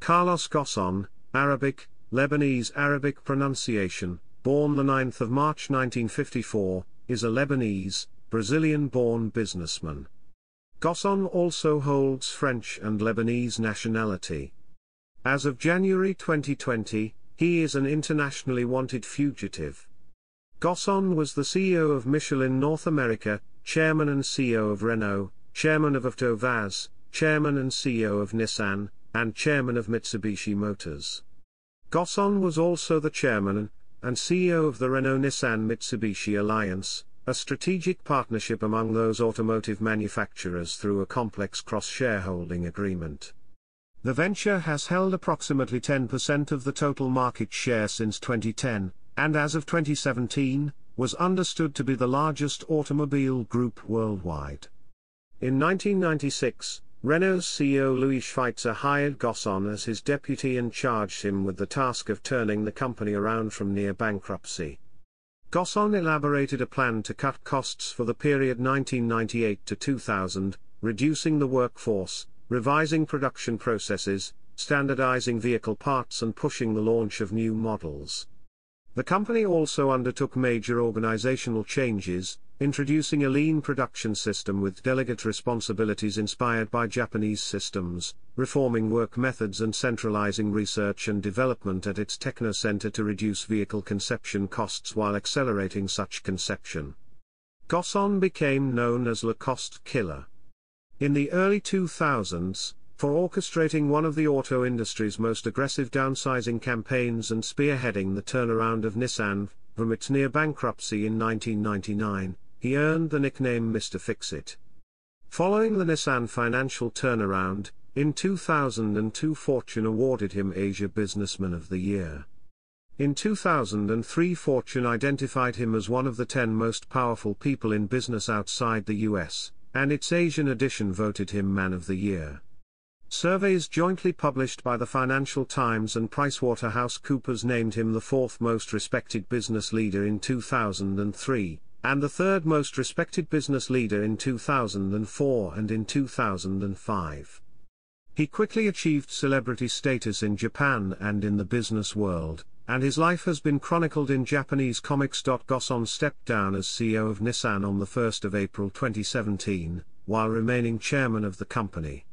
Carlos Ghosn, Arabic, Lebanese Arabic pronunciation, born the 9th of March 1954, is a Lebanese, Brazilian-born businessman. Ghosn also holds French and Lebanese nationality. As of January 2020, he is an internationally wanted fugitive. Ghosn was the CEO of Michelin North America, chairman and CEO of Renault, chairman of Avtovaz, chairman and CEO of Nissan, and chairman of Mitsubishi Motors. Ghosn was also the chairman and CEO of the Renault-Nissan Mitsubishi Alliance, a strategic partnership among those automotive manufacturers through a complex cross-shareholding agreement. The venture has held approximately 10% of the total market share since 2010, and as of 2017, was understood to be the largest automobile group worldwide. In 1996, Renault's CEO Louis Schweitzer hired Ghosn as his deputy and charged him with the task of turning the company around from near bankruptcy. Ghosn elaborated a plan to cut costs for the period 1998 to 2000, reducing the workforce, revising production processes, standardizing vehicle parts and pushing the launch of new models. The company also undertook major organizational changes, introducing a lean production system with delegate responsibilities inspired by Japanese systems, reforming work methods and centralizing research and development at its Techno Center to reduce vehicle conception costs while accelerating such conception. Ghosn became known as Le Cost Killer. In the early 2000s, for orchestrating one of the auto industry's most aggressive downsizing campaigns and spearheading the turnaround of Nissan from its near bankruptcy in 1999, he earned the nickname Mr. Fix-It. Following the Nissan financial turnaround, in 2002 Fortune awarded him Asia Businessman of the Year. In 2003 Fortune identified him as one of the 10 most powerful people in business outside the US, and its Asian edition voted him Man of the Year. Surveys jointly published by the Financial Times and PricewaterhouseCoopers named him the fourth most respected business leader in 2003, and the third most respected business leader in 2004 and in 2005. He quickly achieved celebrity status in Japan and in the business world, and his life has been chronicled in Japanese comics. Ghosn stepped down as CEO of Nissan on the 1st of April 2017, while remaining chairman of the company.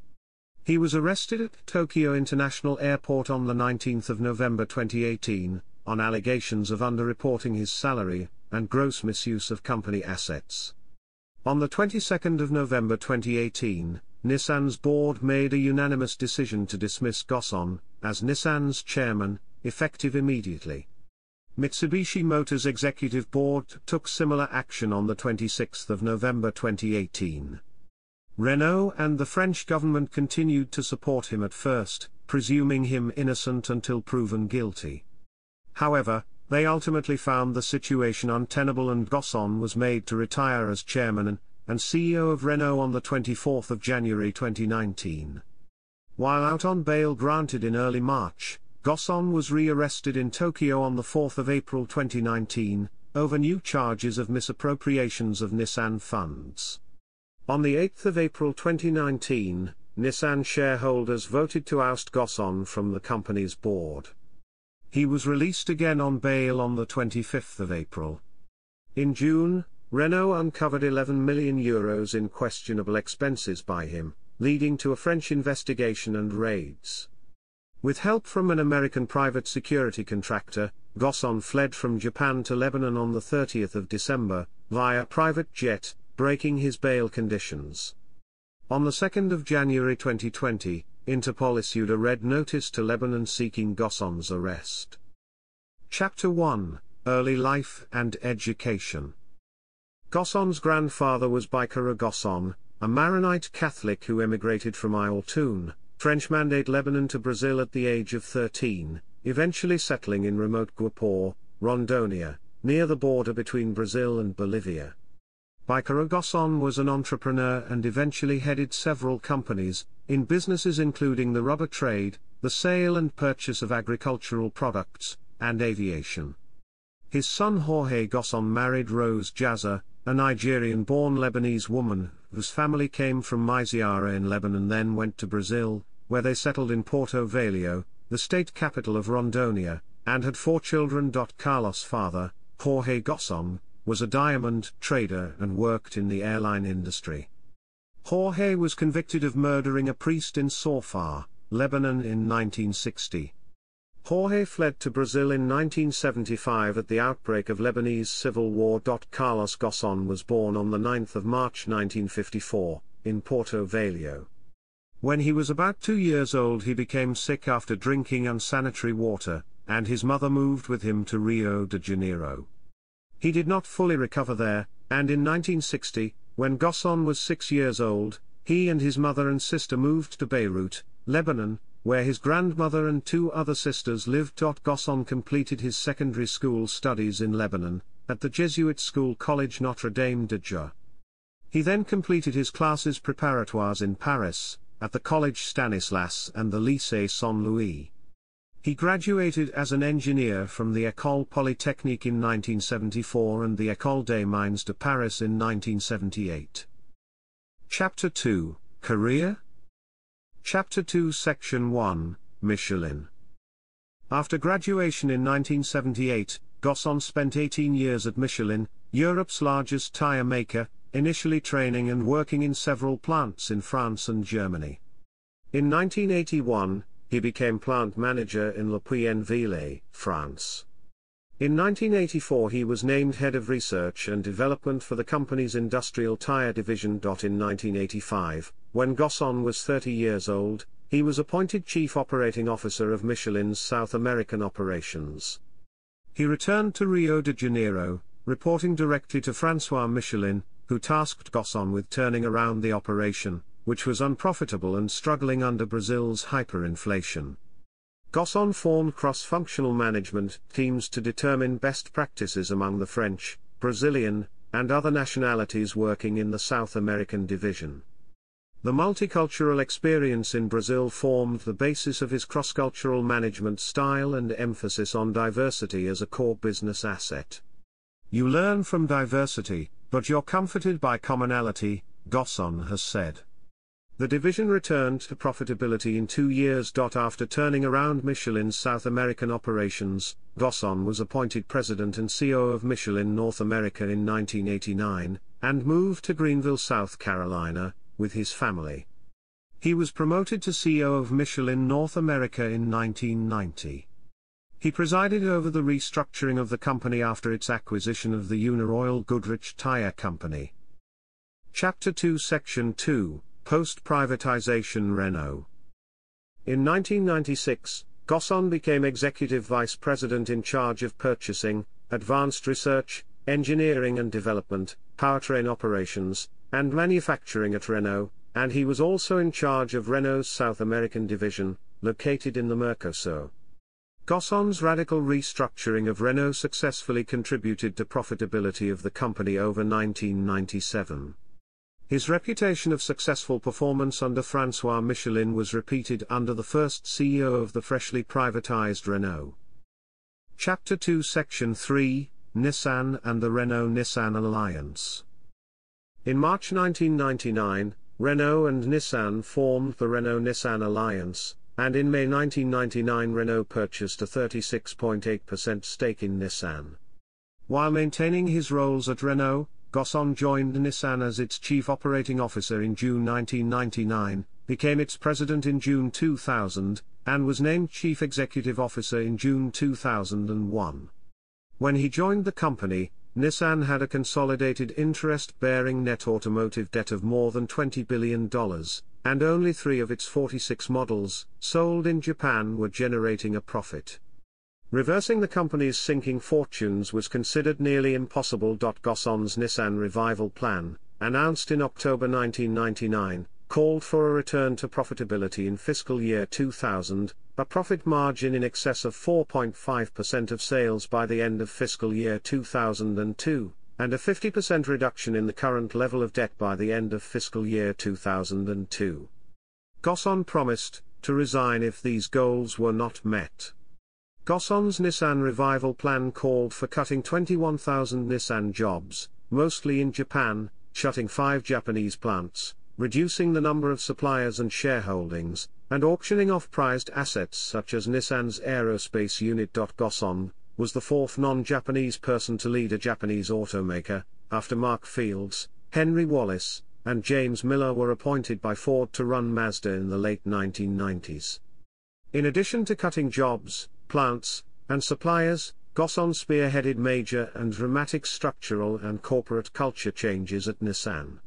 He was arrested at Tokyo International Airport on the 19th of November 2018, on allegations of underreporting his salary, and gross misuse of company assets. On the 22nd of November 2018, Nissan's board made a unanimous decision to dismiss Ghosn, as Nissan's chairman, effective immediately. Mitsubishi Motors Executive Board took similar action on the 26th of November 2018. Renault and the French government continued to support him at first, presuming him innocent until proven guilty. However, they ultimately found the situation untenable and Ghosn was made to retire as chairman and CEO of Renault on the 24th of January 2019. While out on bail granted in early March, Ghosn was re-arrested in Tokyo on the 4th of April 2019, over new charges of misappropriations of Nissan funds. On the 8th of April 2019, Nissan shareholders voted to oust Ghosn from the company's board. He was released again on bail on the 25th of April. In June, Renault uncovered 11 million euros in questionable expenses by him, leading to a French investigation and raids. With help from an American private security contractor, Ghosn fled from Japan to Lebanon on the 30th of December, via private jet, breaking his bail conditions. On the 2nd of January 2020, Interpol issued a red notice to Lebanon seeking Ghosn's arrest. Chapter 1 Early Life and Education Ghosn's grandfather was Baikara Ghosn, a Maronite Catholic who emigrated from Ayaltown, French Mandate Lebanon to Brazil at the age of 13, eventually settling in remote Guapore, Rondonia, near the border between Brazil and Bolivia. Baikara Ghosn was an entrepreneur and eventually headed several companies, in businesses including the rubber trade, the sale and purchase of agricultural products, and aviation. His son Jorge Ghosn married Rose Jazza, a Nigerian-born Lebanese woman, whose family came from Miziara in Lebanon then went to Brazil, where they settled in Porto Velho, the state capital of Rondonia, and had four children. Carlos' father, Jorge Ghosn, was a diamond trader and worked in the airline industry. Jorge was convicted of murdering a priest in Sofar, Lebanon in 1960. Jorge fled to Brazil in 1975 at the outbreak of Lebanese civil war. Carlos Ghosn was born on 9 March 1954, in Porto Velho. When he was about two years old he became sick after drinking unsanitary water, and his mother moved with him to Rio de Janeiro. He did not fully recover there, and in 1960, when Ghosn was six years old, he and his mother and sister moved to Beirut, Lebanon, where his grandmother and two other sisters lived. Ghosn completed his secondary school studies in Lebanon, at the Jesuit school College Notre Dame de Dieu. He then completed his classes preparatoires in Paris, at the College Stanislas and the Lycée Saint Louis. He graduated as an engineer from the École Polytechnique in 1974 and the École des Mines de Paris in 1978. Chapter 2 Career Chapter 2 Section 1 Michelin After graduation in 1978, Ghosn spent 18 years at Michelin, Europe's largest tire maker, initially training and working in several plants in France and Germany. In 1981, he became plant manager in Le Puy-en-Velay, France. In 1984 he was named head of research and development for the company's industrial tire division. In 1985, when Ghosn was 30 years old, he was appointed chief operating officer of Michelin's South American operations. He returned to Rio de Janeiro, reporting directly to Francois Michelin, who tasked Ghosn with turning around the operation, which was unprofitable and struggling under Brazil's hyperinflation. Ghosn formed cross-functional management teams to determine best practices among the French, Brazilian, and other nationalities working in the South American division. The multicultural experience in Brazil formed the basis of his cross-cultural management style and emphasis on diversity as a core business asset. You learn from diversity, but you're comforted by commonality, Ghosn has said. The division returned to profitability in two years. After turning around Michelin's South American operations, Ghosn was appointed president and CEO of Michelin North America in 1989, and moved to Greenville, South Carolina, with his family. He was promoted to CEO of Michelin North America in 1990. He presided over the restructuring of the company after its acquisition of the Uniroyal Goodrich Tire Company. Chapter 2 Section 2 Post-privatization Renault. In 1996, Ghosn became executive vice president in charge of purchasing, advanced research, engineering and development, powertrain operations, and manufacturing at Renault, and he was also in charge of Renault's South American division, located in the Mercosur. Ghosn's radical restructuring of Renault successfully contributed to profitability of the company over 1997. His reputation of successful performance under Francois Michelin was repeated under the first CEO of the freshly privatized Renault. Chapter 2 Section 3 Nissan and the Renault-Nissan Alliance In March 1999, Renault and Nissan formed the Renault-Nissan Alliance, and in May 1999 Renault purchased a 36.8% stake in Nissan. While maintaining his roles at Renault, Ghosn joined Nissan as its chief operating officer in June 1999, became its president in June 2000, and was named chief executive officer in June 2001. When he joined the company, Nissan had a consolidated interest-bearing net automotive debt of more than $20 billion, and only three of its 46 models, sold in Japan were generating a profit. Reversing the company's sinking fortunes was considered nearly impossible. Ghosn's Nissan revival plan, announced in October 1999, called for a return to profitability in fiscal year 2000, a profit margin in excess of 4.5% of sales by the end of fiscal year 2002, and a 50% reduction in the current level of debt by the end of fiscal year 2002. Ghosn promised to resign if these goals were not met. Ghosn's Nissan revival plan called for cutting 21,000 Nissan jobs, mostly in Japan, shutting five Japanese plants, reducing the number of suppliers and shareholdings, and auctioning off prized assets such as Nissan's aerospace unit. Ghosn was the fourth non-Japanese person to lead a Japanese automaker, after Mark Fields, Henry Wallace, and James Miller were appointed by Ford to run Mazda in the late 1990s. In addition to cutting jobs, plants, and suppliers, Ghosn spearheaded major and dramatic structural and corporate culture changes at Nissan.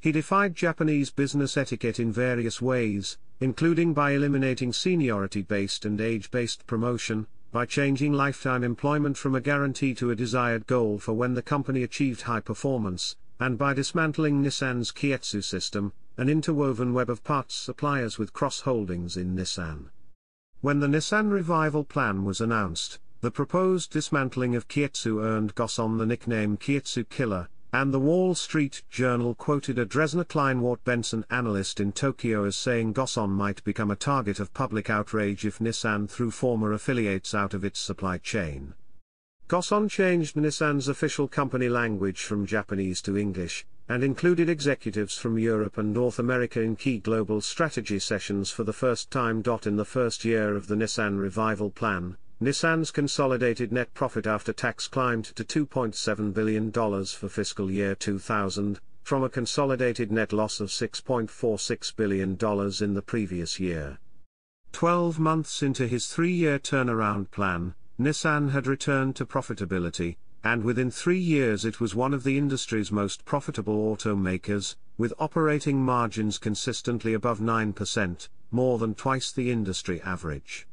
He defied Japanese business etiquette in various ways, including by eliminating seniority-based and age-based promotion, by changing lifetime employment from a guarantee to a desired goal for when the company achieved high performance, and by dismantling Nissan's Keiretsu system, an interwoven web of parts suppliers with cross-holdings in Nissan. When the Nissan Revival Plan was announced, the proposed dismantling of Keiretsu earned Ghosn the nickname Keiretsu Killer, and the Wall Street Journal quoted a Dresdner Kleinwort Benson analyst in Tokyo as saying Ghosn might become a target of public outrage if Nissan threw former affiliates out of its supply chain. Ghosn changed Nissan's official company language from Japanese to English, and included executives from Europe and North America in key global strategy sessions for the first time. In the first year of the Nissan Revival Plan, Nissan's consolidated net profit after tax climbed to $2.7 billion for fiscal year 2000, from a consolidated net loss of $6.46 billion in the previous year. Twelve months into his three-year turnaround plan, Nissan had returned to profitability, and within three years it was one of the industry's most profitable automakers, with operating margins consistently above 9%, more than twice the industry average.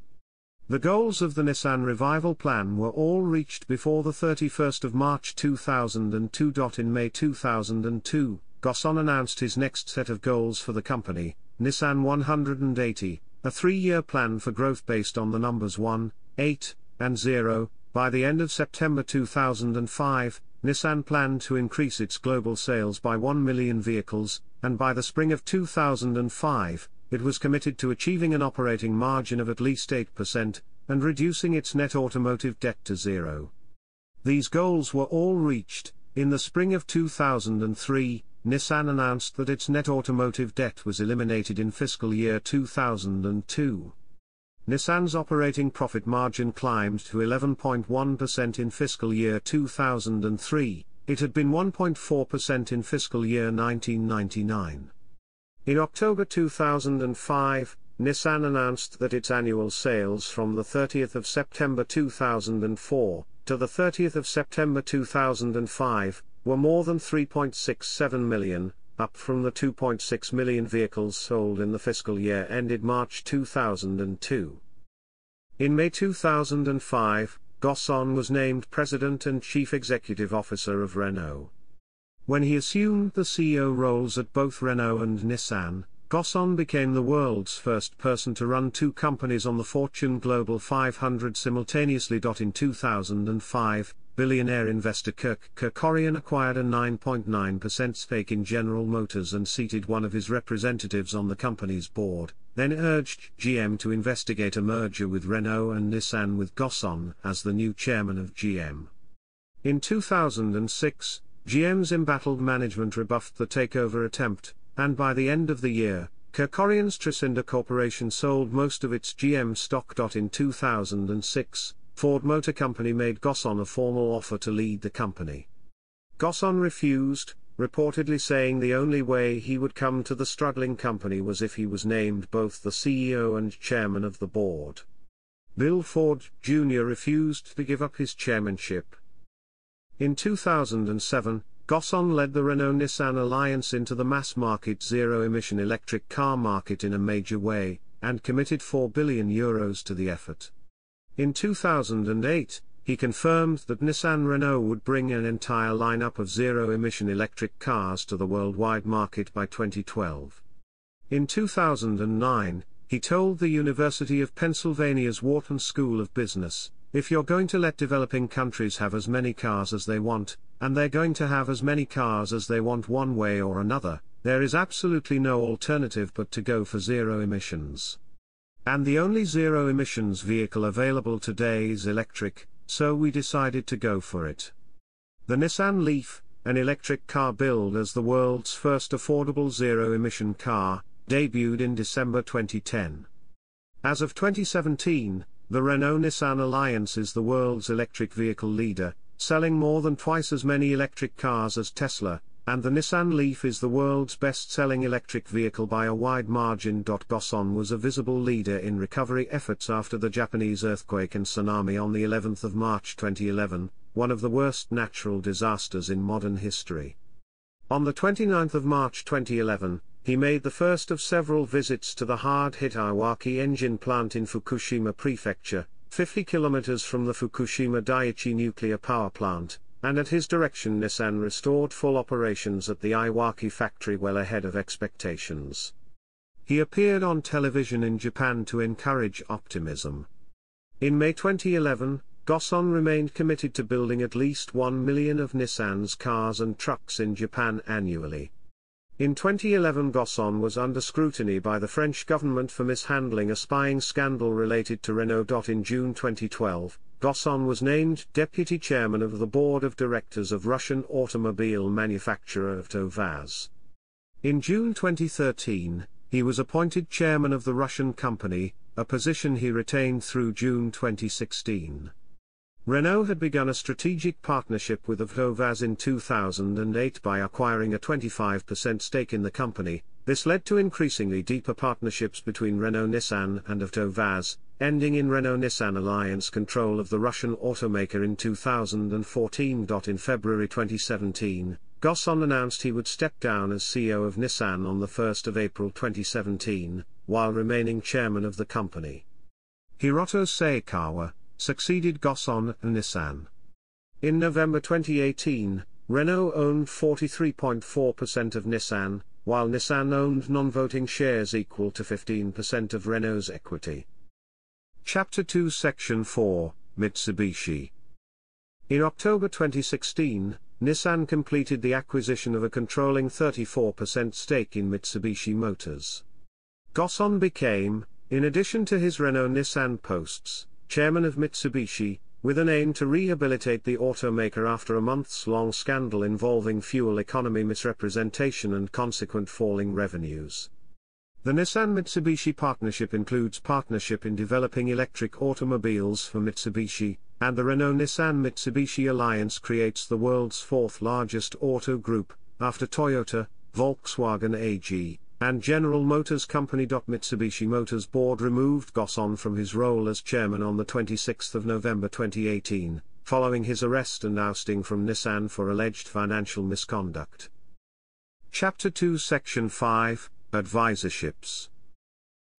The goals of the Nissan Revival Plan were all reached before the 31st of March 2002. In May 2002, Ghosn announced his next set of goals for the company, Nissan 180, a three-year plan for growth based on the numbers 1, 8, and 0. By the end of September 2005, Nissan planned to increase its global sales by 1 million vehicles, and by the spring of 2005, it was committed to achieving an operating margin of at least 8%, and reducing its net automotive debt to zero. These goals were all reached. In the spring of 2003, Nissan announced that its net automotive debt was eliminated in fiscal year 2002. Nissan's operating profit margin climbed to 11.1% in fiscal year 2003, it had been 1.4% in fiscal year 1999. In October 2005, Nissan announced that its annual sales from the 30th of September 2004 to the 30th of September 2005 were more than 3.67 million, up from the 2.6 million vehicles sold in the fiscal year ended March 2002. In May 2005, Ghosn was named President and Chief Executive Officer of Renault. When he assumed the CEO roles at both Renault and Nissan, Ghosn became the world's first person to run two companies on the Fortune Global 500 simultaneously. In 2005, billionaire investor Kirk Kerkorian acquired a 9.9% stake in General Motors and seated one of his representatives on the company's board, then urged GM to investigate a merger with Renault and Nissan with Ghosn as the new chairman of GM. In 2006, GM's embattled management rebuffed the takeover attempt, and by the end of the year, Kerkorian's Tracinda Corporation sold most of its GM stock. In 2006, Ford Motor Company made Ghosn a formal offer to lead the company. Ghosn refused, reportedly saying the only way he would come to the struggling company was if he was named both the CEO and chairman of the board. Bill Ford Jr. refused to give up his chairmanship, in 2007, Ghosn led the Renault-Nissan alliance into the mass-market zero-emission electric car market in a major way, and committed 4 billion euros to the effort. In 2008, he confirmed that Nissan Renault would bring an entire lineup of zero-emission electric cars to the worldwide market by 2012. In 2009, he told the University of Pennsylvania's Wharton School of Business, if you're going to let developing countries have as many cars as they want, and they're going to have as many cars as they want one way or another, there is absolutely no alternative but to go for zero emissions. And the only zero emissions vehicle available today is electric, so we decided to go for it. The Nissan Leaf, an electric car billed as the world's first affordable zero-emission car, debuted in December 2010. As of 2017, the Renault-Nissan alliance is the world's electric vehicle leader, selling more than twice as many electric cars as Tesla, and the Nissan Leaf is the world's best-selling electric vehicle by a wide margin. Ghosn was a visible leader in recovery efforts after the Japanese earthquake and tsunami on the 11th of March 2011, one of the worst natural disasters in modern history. On the 29th of March 2011, he made the first of several visits to the hard-hit Iwaki engine plant in Fukushima Prefecture, 50 kilometers from the Fukushima Daiichi nuclear power plant, and at his direction Nissan restored full operations at the Iwaki factory well ahead of expectations. He appeared on television in Japan to encourage optimism. In May 2011, Ghosn remained committed to building at least 1 million of Nissan's cars and trucks in Japan annually. In 2011 Ghosn was under scrutiny by the French government for mishandling a spying scandal related to Renault. In June 2012, Ghosn was named deputy chairman of the board of directors of Russian automobile manufacturer AvtoVAZ. In June 2013, he was appointed chairman of the Russian company, a position he retained through June 2016. Renault had begun a strategic partnership with AvtoVAZ in 2008 by acquiring a 25% stake in the company. This led to increasingly deeper partnerships between Renault Nissan and AvtoVAZ, ending in Renault Nissan Alliance control of the Russian automaker in 2014. In February 2017, Ghosn announced he would step down as CEO of Nissan on 1 April 2017, while remaining chairman of the company. Hiroto Saikawa, succeeded Ghosn and Nissan. In November 2018, Renault owned 43.4% of Nissan, while Nissan owned non-voting shares equal to 15% of Renault's equity. Chapter 2 Section 4, Mitsubishi In October 2016, Nissan completed the acquisition of a controlling 34% stake in Mitsubishi Motors. Ghosn became, in addition to his Renault-Nissan posts, chairman of Mitsubishi, with an aim to rehabilitate the automaker after a months-long scandal involving fuel economy misrepresentation and consequent falling revenues. The Nissan-Mitsubishi partnership includes partnership in developing electric automobiles for Mitsubishi, and the Renault-Nissan-Mitsubishi alliance creates the world's fourth largest auto group, after Toyota, Volkswagen AG, and General Motors Company. Mitsubishi Motors board removed Ghosn from his role as chairman on 26 November 2018, following his arrest and ousting from Nissan for alleged financial misconduct. Chapter 2 Section 5 Advisorships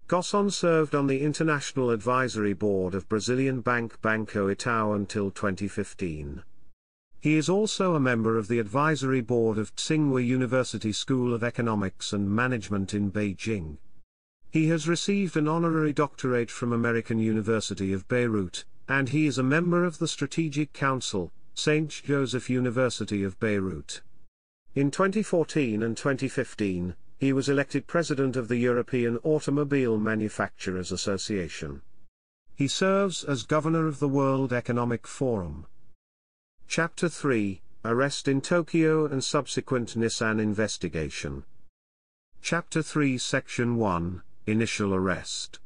Ghosn served on the International Advisory Board of Brazilian bank Banco Itaú until 2015. He is also a member of the advisory board of Tsinghua University School of Economics and Management in Beijing. He has received an honorary doctorate from American University of Beirut, and he is a member of the Strategic Council, St. Joseph University of Beirut. In 2014 and 2015, he was elected president of the European Automobile Manufacturers Association. He serves as governor of the World Economic Forum. Chapter 3 Arrest in Tokyo and Subsequent Nissan Investigation. Chapter 3 Section 1 Initial Arrest.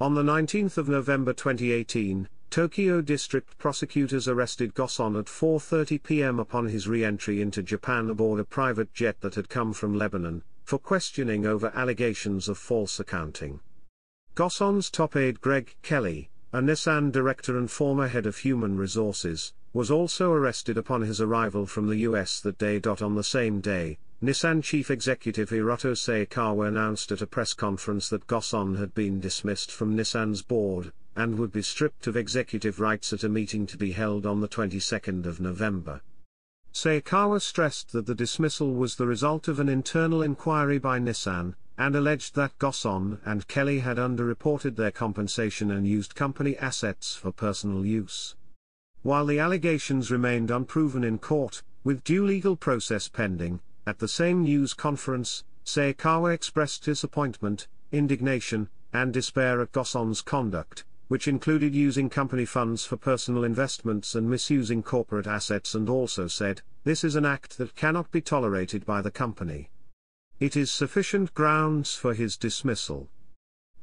On the 19th of November 2018, Tokyo District prosecutors arrested Ghosn at 4.30 pm upon his re-entry into Japan aboard a private jet that had come from Lebanon, for questioning over allegations of false accounting. Ghosn's top aide Greg Kelly, a Nissan director and former head of human resources, was also arrested upon his arrival from the US that day. On the same day, Nissan chief executive Hiroto Saikawa announced at a press conference that Ghosn had been dismissed from Nissan's board, and would be stripped of executive rights at a meeting to be held on the 22nd of November. Saikawa stressed that the dismissal was the result of an internal inquiry by Nissan, and alleged that Ghosn and Kelly had underreported their compensation and used company assets for personal use. While the allegations remained unproven in court, with due legal process pending, at the same news conference, Saikawa expressed disappointment, indignation, and despair at Ghosn's conduct, which included using company funds for personal investments and misusing corporate assets and also said, this is an act that cannot be tolerated by the company. It is sufficient grounds for his dismissal.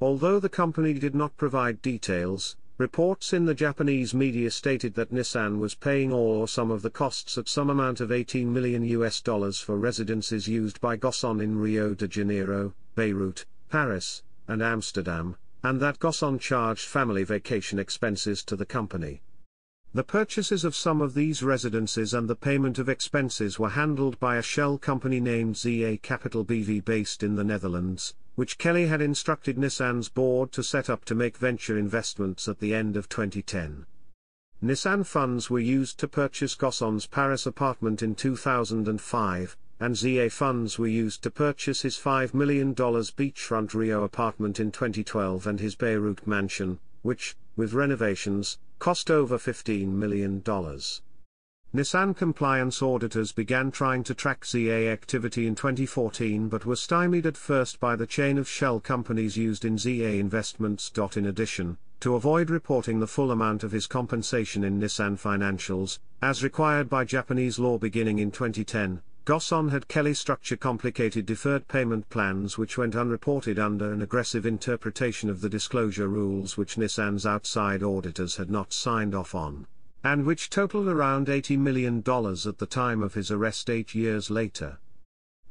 Although the company did not provide details, reports in the Japanese media stated that Nissan was paying all or some of the costs at some amount of 18 million US dollars for residences used by Ghosn in Rio de Janeiro, Beirut, Paris, and Amsterdam, and that Ghosn charged family vacation expenses to the company. The purchases of some of these residences and the payment of expenses were handled by a shell company named ZA Capital BV based in the Netherlands, which Kelly had instructed Nissan's board to set up to make venture investments at the end of 2010. Nissan funds were used to purchase Ghosn's Paris apartment in 2005, and ZA funds were used to purchase his $5 million beachfront Rio apartment in 2012 and his Beirut mansion, which, with renovations, cost over $15 million. Nissan compliance auditors began trying to track ZA activity in 2014 but were stymied at first by the chain of shell companies used in ZA investments. In addition, to avoid reporting the full amount of his compensation in Nissan financials, as required by Japanese law beginning in 2010, Ghosn had Kelly structure complicated deferred payment plans which went unreported under an aggressive interpretation of the disclosure rules which Nissan's outside auditors had not signed off on, and which totaled around $80 million at the time of his arrest eight years later.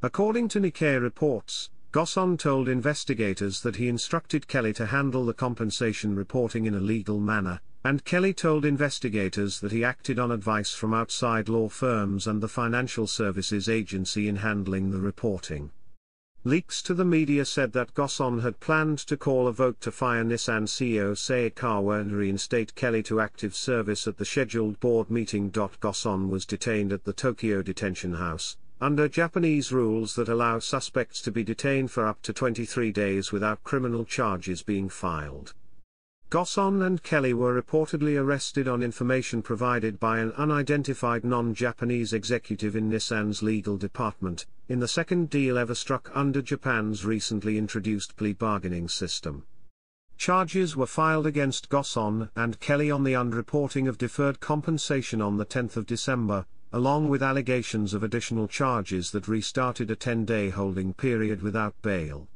According to Nikkei reports, Ghosn told investigators that he instructed Kelly to handle the compensation reporting in a legal manner, and Kelly told investigators that he acted on advice from outside law firms and the Financial Services Agency in handling the reporting. Leaks to the media said that Ghosn had planned to call a vote to fire Nissan CEO Saikawa and reinstate Kelly to active service at the scheduled board meeting. Ghosn was detained at the Tokyo detention house, under Japanese rules that allow suspects to be detained for up to 23 days without criminal charges being filed. Ghosn and Kelly were reportedly arrested on information provided by an unidentified non-Japanese executive in Nissan's legal department, in the second deal ever struck under Japan's recently introduced plea bargaining system. Charges were filed against Ghosn and Kelly on the unreporting of deferred compensation on the 10th of December, along with allegations of additional charges that restarted a 10-day holding period without bail.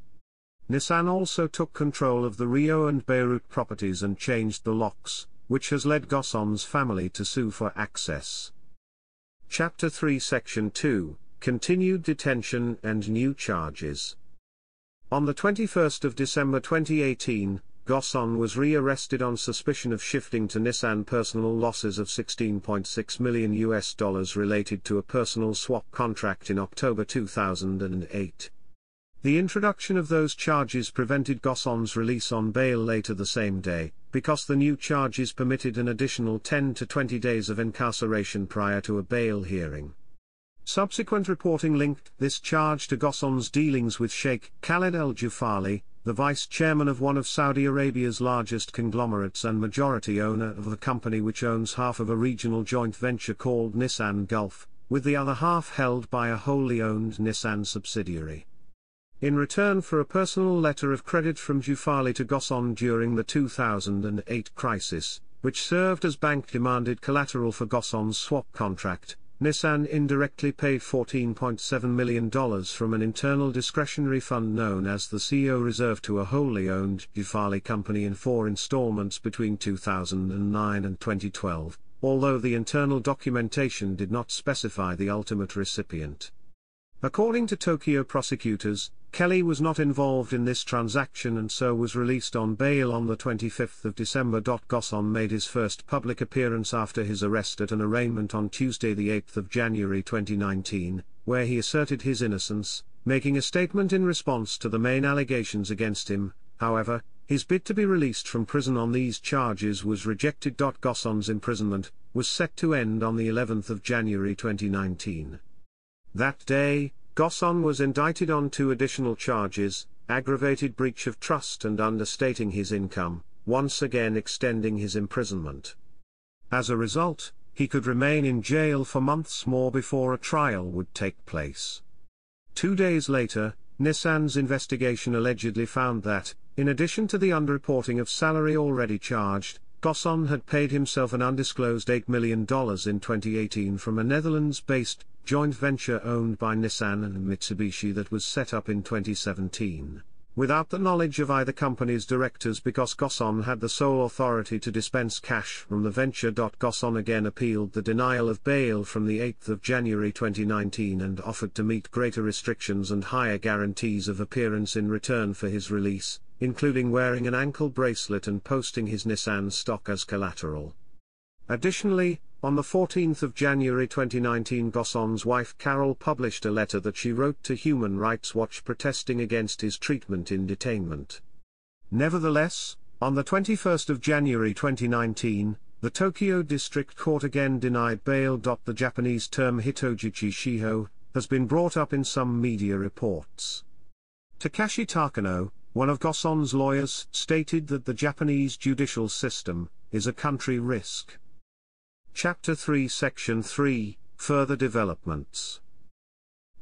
Nissan also took control of the Rio and Beirut properties and changed the locks, which has led Ghosn's family to sue for access. Chapter 3 Section 2 Continued Detention and New Charges. On the 21st of December 2018, Ghosn was re-arrested on suspicion of shifting to Nissan personal losses of 16.6 million US dollars related to a personal swap contract in October 2008. The introduction of those charges prevented Ghosn's release on bail later the same day, because the new charges permitted an additional 10 to 20 days of incarceration prior to a bail hearing. Subsequent reporting linked this charge to Ghosn's dealings with Sheikh Khaled El Jufali, the vice chairman of one of Saudi Arabia's largest conglomerates and majority owner of the company which owns half of a regional joint venture called Nissan Gulf, with the other half held by a wholly owned Nissan subsidiary in return for a personal letter of credit from Jufali to Ghosn during the 2008 crisis, which served as bank-demanded collateral for Ghosn's swap contract, Nissan indirectly paid $14.7 million from an internal discretionary fund known as the CEO Reserve to a wholly owned Jufali company in four installments between 2009 and 2012, although the internal documentation did not specify the ultimate recipient. According to Tokyo prosecutors, Kelly was not involved in this transaction and so was released on bail on the 25th of December. Ghosn made his first public appearance after his arrest at an arraignment on Tuesday the 8th of January 2019, where he asserted his innocence, making a statement in response to the main allegations against him. However, his bid to be released from prison on these charges was rejected. Ghosn's imprisonment was set to end on the 11th of January 2019. That day, Ghosn was indicted on two additional charges, aggravated breach of trust and understating his income, once again extending his imprisonment. As a result, he could remain in jail for months more before a trial would take place. Two days later, Nissan's investigation allegedly found that, In addition to the underreporting of salary already charged, Ghosn had paid himself an undisclosed $8 million in 2018 from a Netherlands-based, joint venture owned by Nissan and Mitsubishi that was set up in 2017, without the knowledge of either company's directors because Ghosn had the sole authority to dispense cash from the venture. Ghosn again appealed the denial of bail from the 8th of January 2019 and offered to meet greater restrictions and higher guarantees of appearance in return for his release, including wearing an ankle bracelet and posting his Nissan stock as collateral. Additionally, on the 14th of January 2019 Ghosn's wife Carol published a letter that she wrote to Human Rights Watch protesting against his treatment in detainment. Nevertheless, on the 21st of January 2019, the Tokyo District Court again denied bail. The Japanese term hitojichi shiho has been brought up in some media reports. Takashi Takano, one of Ghosn's lawyers stated that the Japanese judicial system is a country risk. Chapter 3 Section 3 Further Developments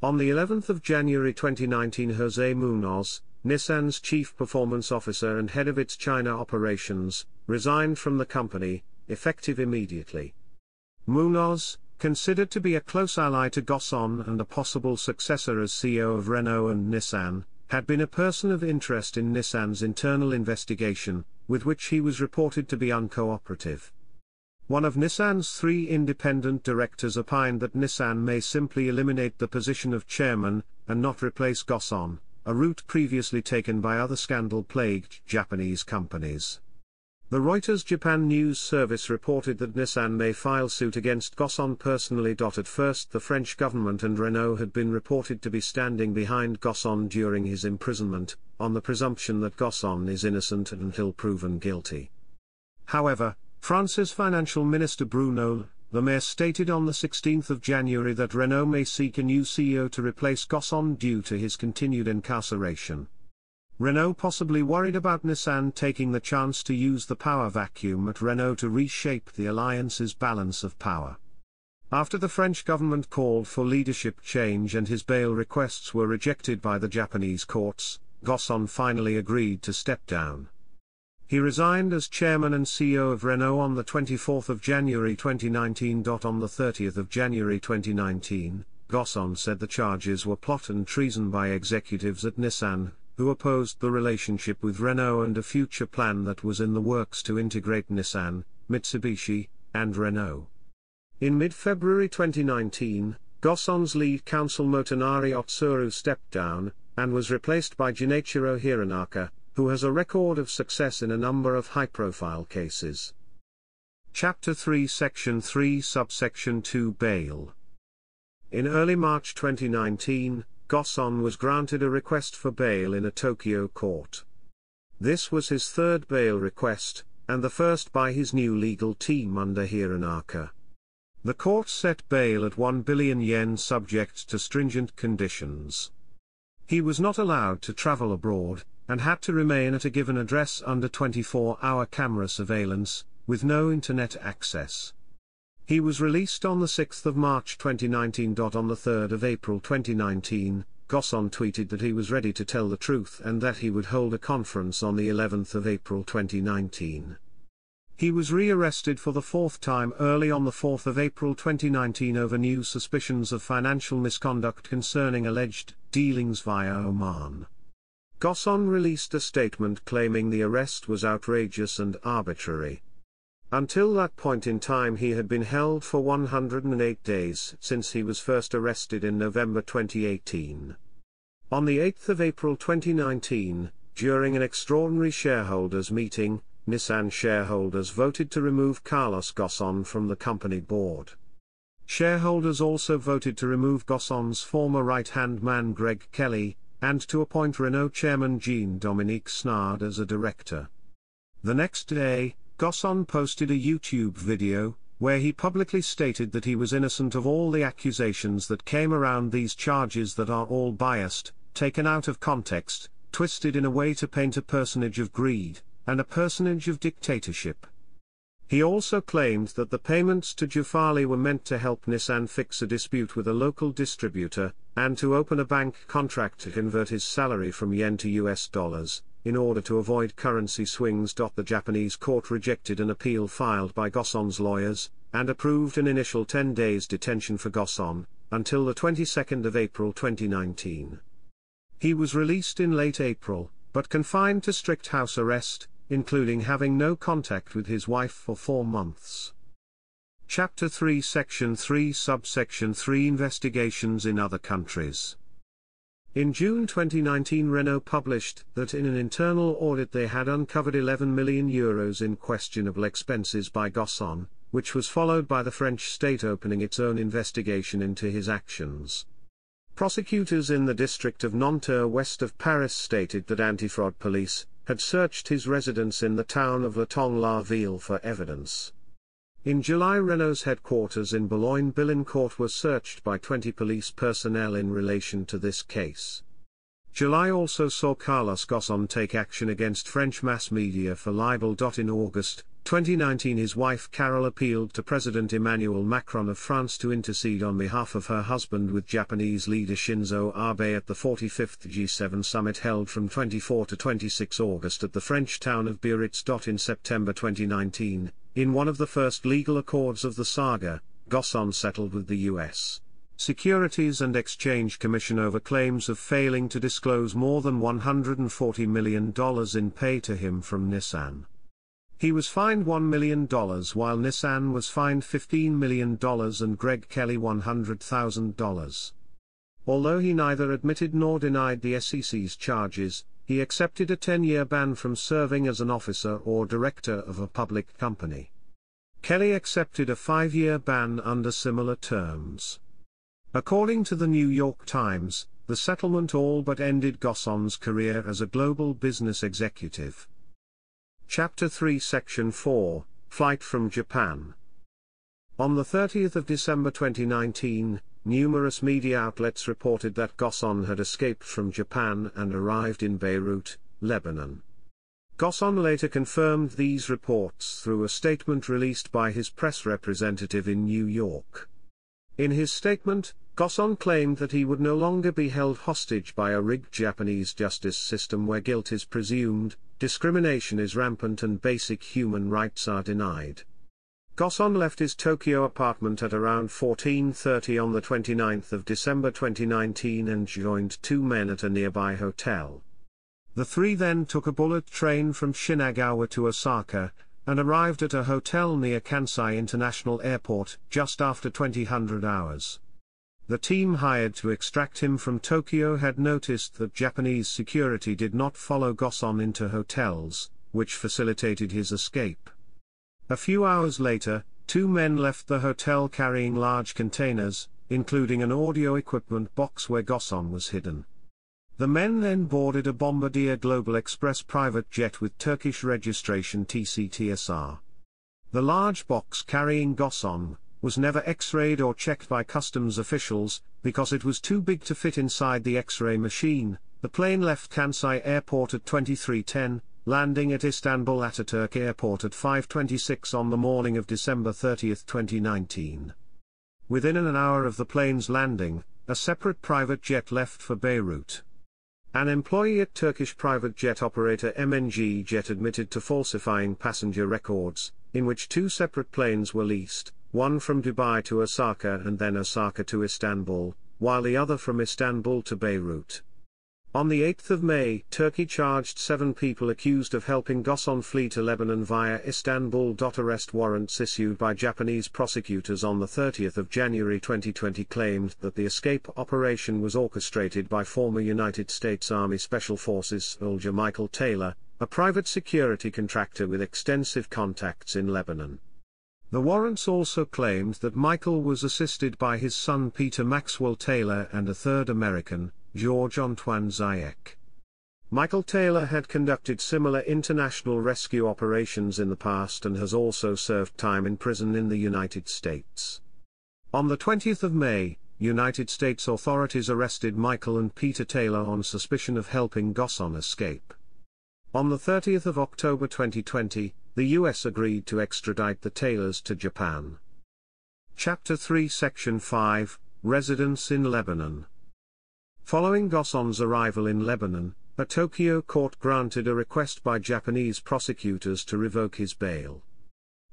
On the 11th of January 2019 Jose Munoz, Nissan's chief performance officer and head of its China operations, resigned from the company, effective immediately. Munoz, considered to be a close ally to Ghosn and a possible successor as CEO of Renault and Nissan, had been a person of interest in Nissan's internal investigation, with which he was reported to be uncooperative. One of Nissan's three independent directors opined that Nissan may simply eliminate the position of chairman, and not replace Ghosn, a route previously taken by other scandal-plagued Japanese companies. The Reuters Japan News Service reported that Nissan may file suit against Ghosn personally. At first, the French government and Renault had been reported to be standing behind Ghosn during his imprisonment, on the presumption that Ghosn is innocent until proven guilty. However, France's financial minister Bruno Le Maire stated on the 16th of January that Renault may seek a new CEO to replace Ghosn due to his continued incarceration. Renault possibly worried about Nissan taking the chance to use the power vacuum at Renault to reshape the alliance's balance of power. After the French government called for leadership change and his bail requests were rejected by the Japanese courts, Ghosn finally agreed to step down. He resigned as chairman and CEO of Renault on the 24th of January 2019. On the 30th of January 2019, Ghosn said the charges were plot and treason by executives at Nissan, who opposed the relationship with Renault and a future plan that was in the works to integrate Nissan, Mitsubishi, and Renault. In mid-February 2019, Ghosn's lead counsel Motonari Otsuru stepped down, and was replaced by Junichiro Hironaka, who has a record of success in a number of high-profile cases. Chapter 3 Section 3 Subsection 2 Bail In early March 2019, Ghosn was granted a request for bail in a Tokyo court. This was his third bail request, and the first by his new legal team under Hironaka. The court set bail at 1 billion yen subject to stringent conditions. He was not allowed to travel abroad, and had to remain at a given address under 24-hour camera surveillance, with no internet access. He was released on the 6th of March 2019. On the 3rd of April 2019, Ghosn tweeted that he was ready to tell the truth and that he would hold a conference on the 11th of April 2019. He was rearrested for the fourth time early on the 4th of April 2019 over new suspicions of financial misconduct concerning alleged dealings via Oman. Ghosn released a statement claiming the arrest was outrageous and arbitrary. Until that point in time he had been held for 108 days since he was first arrested in November 2018. On the 8th of April 2019, during an extraordinary shareholders meeting, Nissan shareholders voted to remove Carlos Ghosn from the company board. Shareholders also voted to remove Ghosn's former right-hand man Greg Kelly, and to appoint Renault chairman Jean-Dominique Senard as a director. The next day, Ghosn posted a YouTube video, where he publicly stated that he was innocent of all the accusations that came around these charges that are all biased, taken out of context, twisted in a way to paint a personage of greed, and a personage of dictatorship. He also claimed that the payments to Jufali were meant to help Nissan fix a dispute with a local distributor, and to open a bank contract to convert his salary from yen to US dollars, in order to avoid currency swings. The Japanese court rejected an appeal filed by Ghosn's lawyers, and approved an initial 10 days detention for Ghosn, until the 22nd of April 2019. He was released in late April, but confined to strict house arrest, including having no contact with his wife for four months. Chapter 3 Section 3 Subsection 3 Investigations in other countries in June 2019 Renault published that in an internal audit they had uncovered 11 million euros in questionable expenses by Ghosn, which was followed by the French state opening its own investigation into his actions. Prosecutors in the district of Nanterre west of Paris stated that anti-fraud police had searched his residence in the town of L'Étang-la-Ville for evidence. In July Renault's headquarters in Boulogne-Billancourt were searched by 20 police personnel in relation to this case. July also saw Carlos Ghosn take action against French mass media for libel. In August 2019 his wife Carol appealed to President Emmanuel Macron of France to intercede on behalf of her husband with Japanese leader Shinzo Abe at the 45th G7 summit held from 24 to 26 August at the French town of Biarritz. In September 2019, in one of the first legal accords of the saga, Ghosn settled with the U.S. Securities and Exchange Commission over claims of failing to disclose more than $140 million in pay to him from Nissan. He was fined $1 million while Nissan was fined $15 million and Greg Kelly $100,000. Although he neither admitted nor denied the SEC's charges, he accepted a 10-year ban from serving as an officer or director of a public company. Kelly accepted a five-year ban under similar terms. According to the New York Times, the settlement all but ended Ghosn's career as a global business executive. Chapter 3 Section 4, Flight from Japan On the 30th of December 2019, Numerous media outlets reported that Ghosn had escaped from Japan and arrived in Beirut, Lebanon. Ghosn later confirmed these reports through a statement released by his press representative in New York. In his statement, Ghosn claimed that he would no longer be held hostage by a rigged Japanese justice system where guilt is presumed, discrimination is rampant and basic human rights are denied. Ghosn left his Tokyo apartment at around 14.30 on the 29th of December 2019 and joined two men at a nearby hotel. The three then took a bullet train from Shinagawa to Osaka, and arrived at a hotel near Kansai International Airport just after 2000 hours. The team hired to extract him from Tokyo had noticed that Japanese security did not follow Ghosn into hotels, which facilitated his escape. A few hours later, two men left the hotel carrying large containers, including an audio equipment box where Ghosn was hidden. The men then boarded a Bombardier Global Express private jet with Turkish registration TCTSR. The large box carrying Ghosn was never x-rayed or checked by customs officials, because it was too big to fit inside the x-ray machine. The plane left Kansai Airport at 2310, landing at Istanbul Ataturk Airport at 5.26 on the morning of December 30, 2019. Within an hour of the plane's landing, a separate private jet left for Beirut. An employee at Turkish private jet operator MNG Jet admitted to falsifying passenger records, in which two separate planes were leased, one from Dubai to Osaka and then Osaka to Istanbul, while the other from Istanbul to Beirut. On the 8th of May, Turkey charged seven people accused of helping Ghosn flee to Lebanon via Istanbul. Arrest warrants issued by Japanese prosecutors on the 30th of January 2020 claimed that the escape operation was orchestrated by former United States Army Special Forces soldier Michael Taylor, a private security contractor with extensive contacts in Lebanon. The warrants also claimed that Michael was assisted by his son Peter Maxwell Taylor and a third American, George Antoine Zayek. Michael Taylor had conducted similar international rescue operations in the past and has also served time in prison in the United States. On the 20th of May, United States authorities arrested Michael and Peter Taylor on suspicion of helping Ghosn escape. On the 30th of October 2020, the US agreed to extradite the Taylors to Japan. Chapter 3 Section 5 Residence in Lebanon Following Ghosn's arrival in Lebanon, a Tokyo court granted a request by Japanese prosecutors to revoke his bail.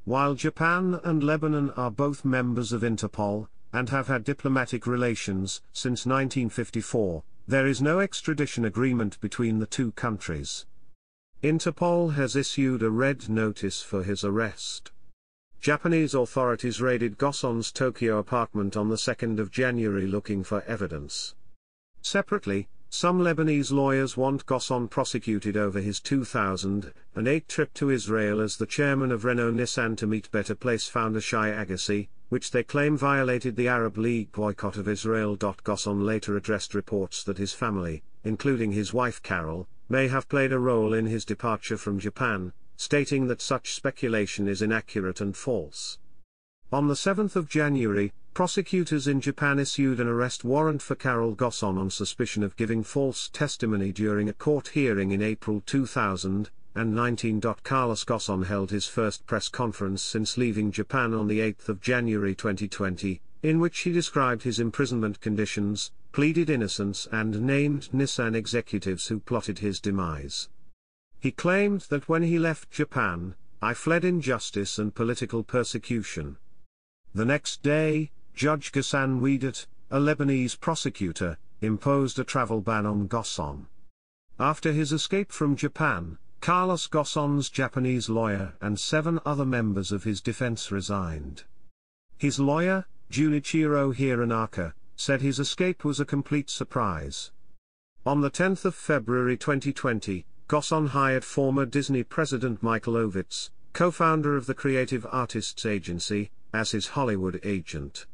While Japan and Lebanon are both members of Interpol, and have had diplomatic relations since 1954, there is no extradition agreement between the two countries. Interpol has issued a red notice for his arrest. Japanese authorities raided Ghosn's Tokyo apartment on the 2nd of January looking for evidence. Separately, some Lebanese lawyers want Ghosn prosecuted over his 2008 trip to Israel as the chairman of Renault Nissan to meet Better Place founder Shai Agassi, which they claim violated the Arab League boycott of Israel. Ghosn later addressed reports that his family, including his wife Carol, may have played a role in his departure from Japan, stating that such speculation is inaccurate and false. On the 7th of January, prosecutors in Japan issued an arrest warrant for Carol Ghosn on suspicion of giving false testimony during a court hearing in April 2019. Carlos Ghosn held his first press conference since leaving Japan on the 8th of January 2020, in which he described his imprisonment conditions, pleaded innocence and named Nissan executives who plotted his demise. He claimed that when he left Japan, I fled injustice and political persecution. The next day, Judge Ghassan Oueidat, a Lebanese prosecutor, imposed a travel ban on Ghosn. After his escape from Japan, Carlos Ghosn's Japanese lawyer and seven other members of his defense resigned. His lawyer, Junichiro Hironaka, said his escape was a complete surprise. On the 10th of February 2020, Ghosn hired former Disney president Michael Ovitz, co-founder of the Creative Artists Agency, as his Hollywood agent.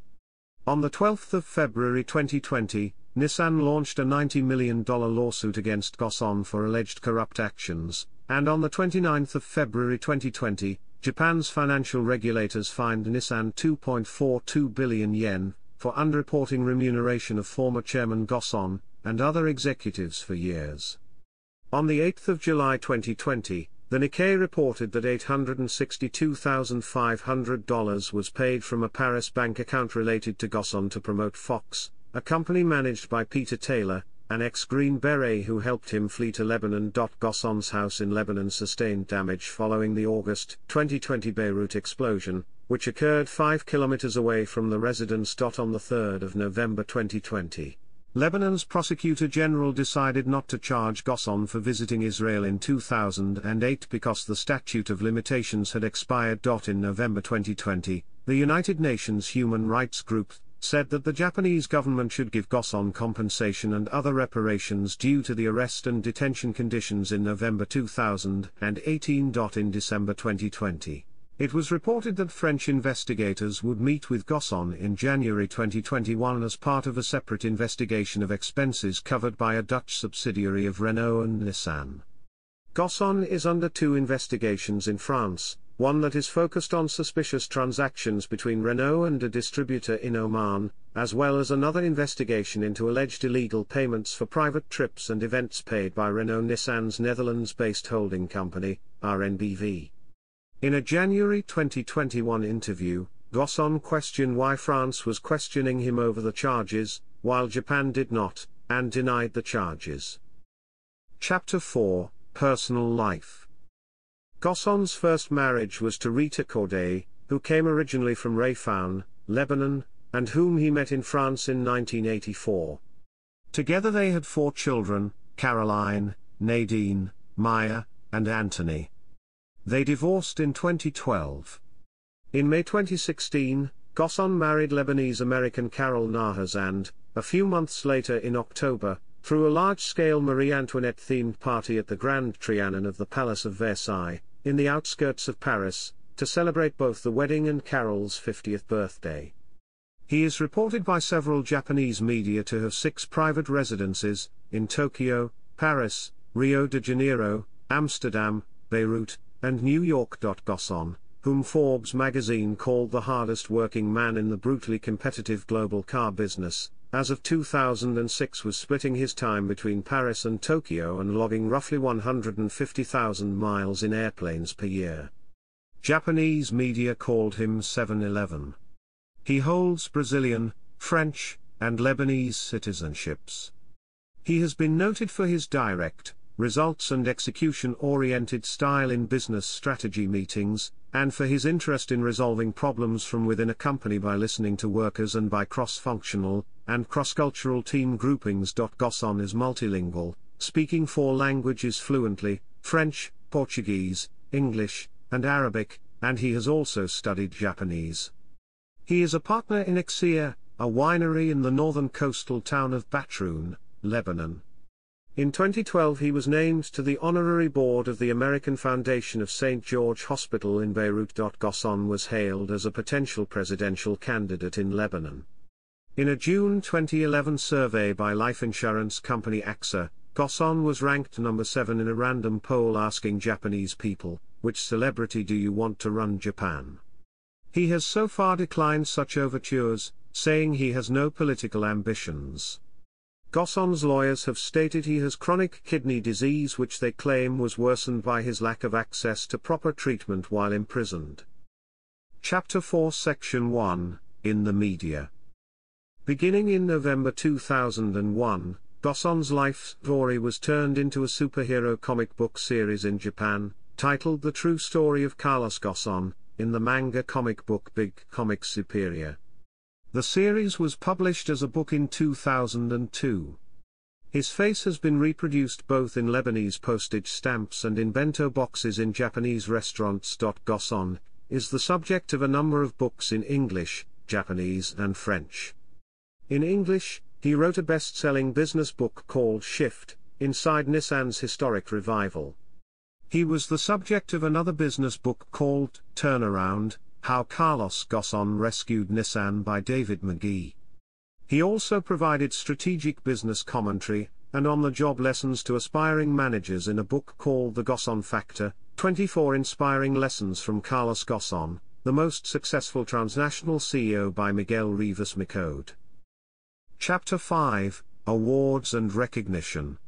On the 12th of February 2020, Nissan launched a $90 million lawsuit against Ghosn for alleged corrupt actions, and on the 29th of February 2020, Japan's financial regulators fined Nissan 2.42 billion yen for underreporting remuneration of former chairman Ghosn and other executives for years. On the 8th of July 2020, the Nikkei reported that $862,500 was paid from a Paris bank account related to Ghosn to promote Fox, a company managed by Peter Taylor, an ex-Green Beret who helped him flee to Lebanon. Ghosn's house in Lebanon sustained damage following the August 2020 Beirut explosion, which occurred 5 kilometers away from the residence. On the 3rd of November 2020. Lebanon's prosecutor general decided not to charge Ghosn for visiting Israel in 2008 because the statute of limitations had expired. In November 2020, the United Nations Human Rights Group said that the Japanese government should give Ghosn compensation and other reparations due to the arrest and detention conditions in November 2018. In December 2020, it was reported that French investigators would meet with Ghosn in January 2021 as part of a separate investigation of expenses covered by a Dutch subsidiary of Renault and Nissan. Ghosn is under two investigations in France, one that is focused on suspicious transactions between Renault and a distributor in Oman, as well as another investigation into alleged illegal payments for private trips and events paid by Renault Nissan's Netherlands-based holding company, RNBV. In a January 2021 interview, Ghosn questioned why France was questioning him over the charges, while Japan did not, and denied the charges. Chapter 4 Personal Life Ghosn's first marriage was to Rita Kordahi, who came originally from Rayfoun, Lebanon, and whom he met in France in 1984. Together they had four children, Caroline, Nadine, Maya, and Anthony. They divorced in 2012. In May 2016, Ghosn married Lebanese-American Carol Nahas and, a few months later in October, threw a large-scale Marie Antoinette-themed party at the Grand Trianon of the Palace of Versailles, in the outskirts of Paris, to celebrate both the wedding and Carol's 50th birthday. He is reported by several Japanese media to have six private residences, in Tokyo, Paris, Rio de Janeiro, Amsterdam, Beirut, and New York. Ghosn, whom Forbes magazine called the hardest working man in the brutally competitive global car business, as of 2006 was splitting his time between Paris and Tokyo and logging roughly 150,000 miles in airplanes per year. Japanese media called him 7-Eleven. He holds Brazilian, French, and Lebanese citizenships. He has been noted for his direct, results and execution oriented style in business strategy meetings, and for his interest in resolving problems from within a company by listening to workers and by cross functional and cross cultural team groupings. Ghosn is multilingual, speaking four languages fluently French, Portuguese, English, and Arabic, and he has also studied Japanese. He is a partner in Ixsir, a winery in the northern coastal town of Batroun, Lebanon. In 2012 he was named to the honorary board of the American Foundation of St. George Hospital in Beirut. Ghosn was hailed as a potential presidential candidate in Lebanon. In a June 2011 survey by life insurance company AXA, Ghosn was ranked number 7 in a random poll asking Japanese people, which celebrity do you want to run Japan? He has so far declined such overtures, saying he has no political ambitions. Ghosn's lawyers have stated he has chronic kidney disease which they claim was worsened by his lack of access to proper treatment while imprisoned. Chapter 4 Section 1 In the Media Beginning in November 2001, Ghosn's life story was turned into a superhero comic book series in Japan, titled The True Story of Carlos Ghosn, in the manga comic book Big Comic Superior. The series was published as a book in 2002. His face has been reproduced both in Lebanese postage stamps and in bento boxes in Japanese restaurants. Ghosn is the subject of a number of books in English, Japanese, and French. In English, he wrote a best selling business book called Shift Inside Nissan's Historic Revival. He was the subject of another business book called Turnaround how Carlos Ghosn Rescued Nissan by David Magee. He also provided strategic business commentary, and on-the-job lessons to aspiring managers in a book called The Ghosn Factor, 24 Inspiring Lessons from Carlos Ghosn, the most successful transnational CEO by Miguel Rivas-Micoud. Chapter 5, Awards and Recognition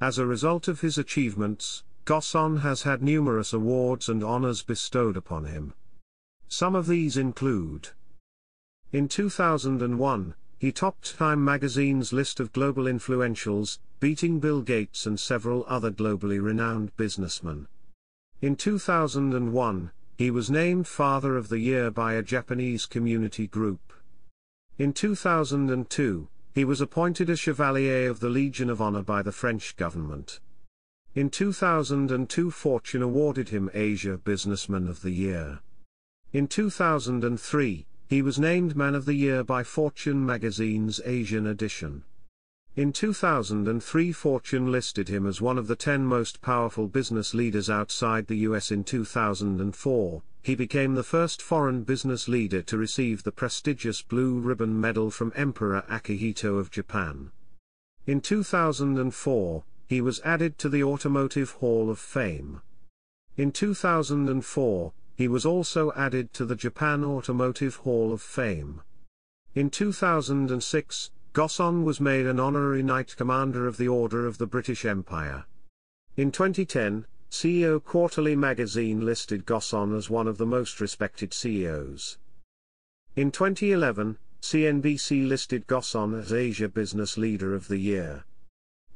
As a result of his achievements, Gosson has had numerous awards and honors bestowed upon him. Some of these include In 2001, he topped Time magazine's list of global influentials, beating Bill Gates and several other globally renowned businessmen. In 2001, he was named Father of the Year by a Japanese community group. In 2002, he was appointed a Chevalier of the Legion of Honor by the French government. In 2002 Fortune awarded him Asia Businessman of the Year. In 2003, he was named Man of the Year by Fortune magazine's Asian edition. In 2003 Fortune listed him as one of the 10 most powerful business leaders outside the US in 2004. He became the first foreign business leader to receive the prestigious Blue Ribbon Medal from Emperor Akihito of Japan. In 2004, he was added to the Automotive Hall of Fame. In 2004, he was also added to the Japan Automotive Hall of Fame. In 2006, Ghosn was made an honorary Knight Commander of the Order of the British Empire. In 2010, CEO Quarterly magazine listed Ghosn as one of the most respected CEOs. In 2011, CNBC listed Ghosn as Asia Business Leader of the Year.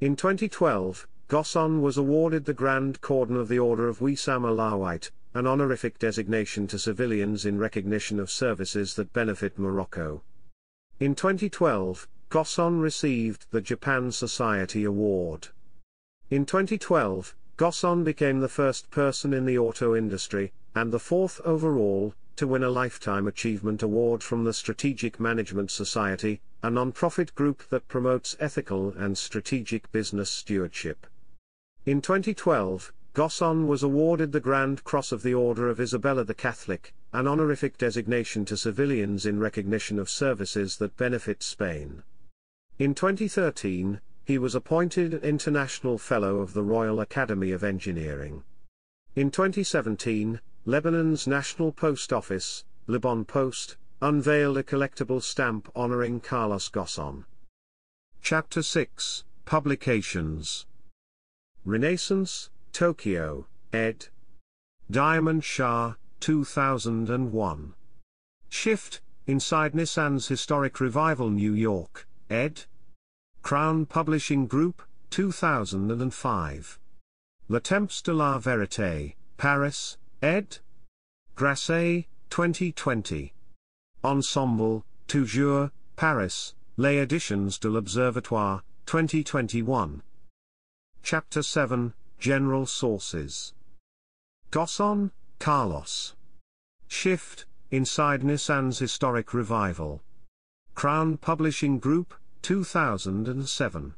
In 2012, Ghosn was awarded the Grand Cordon of the Order of Wissam Alawite, an honorific designation to civilians in recognition of services that benefit Morocco. In 2012, Ghosn received the Japan Society Award. In 2012, Ghosn became the first person in the auto industry, and the fourth overall, to win a Lifetime Achievement Award from the Strategic Management Society, a non-profit group that promotes ethical and strategic business stewardship. In 2012, Ghosn was awarded the Grand Cross of the Order of Isabella the Catholic, an honorific designation to civilians in recognition of services that benefit Spain. In 2013, he was appointed International Fellow of the Royal Academy of Engineering. In 2017, Lebanon's National Post Office, LibanPost, unveiled a collectible stamp honoring Carlos Ghosn. Chapter 6 Publications Renaissance, Tokyo, ed. Diamond Shah, 2001. Shift, Inside Nissan's Historic Revival New York, ed. Crown Publishing Group, 2005. Le Temps de la Vérité, Paris, ed. Grasset, 2020. Ensemble, Toujours, Paris, Les Editions de l'Observatoire, 2021. Chapter 7 General Sources. Ghosn, Carlos. Shift, Inside Nissan's Historic Revival. Crown Publishing Group, 2007.